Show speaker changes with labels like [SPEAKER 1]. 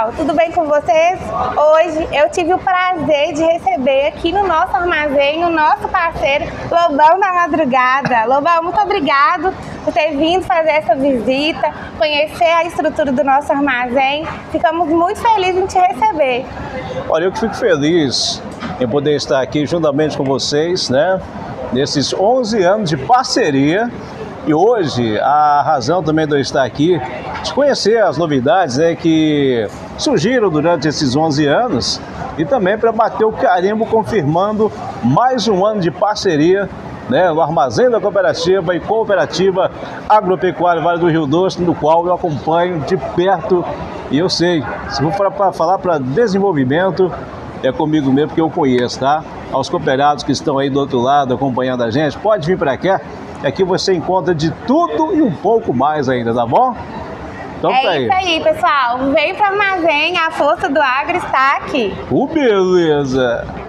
[SPEAKER 1] pessoal, tudo bem com vocês? Hoje eu tive o prazer de receber aqui no nosso armazém o nosso parceiro Lobão da Madrugada. Lobão, muito obrigado por ter vindo fazer essa visita, conhecer a estrutura do nosso armazém. Ficamos muito felizes em te receber.
[SPEAKER 2] Olha, eu que fico feliz em poder estar aqui juntamente com vocês, né? Nesses 11 anos de parceria e hoje a razão também de eu estar aqui, de conhecer as novidades né, que surgiram durante esses 11 anos e também para bater o carimbo confirmando mais um ano de parceria né, no Armazém da Cooperativa e Cooperativa Agropecuária Vale do Rio Doce, no qual eu acompanho de perto e eu sei, se for para falar para desenvolvimento, é comigo mesmo porque eu conheço, tá? Aos cooperados que estão aí do outro lado acompanhando a gente, pode vir para cá Aqui você encontra de tudo e um pouco mais ainda, tá bom?
[SPEAKER 1] Então é tá aí. isso aí, pessoal. Vem para o armazém, a força do agro está aqui.
[SPEAKER 2] Uh, beleza!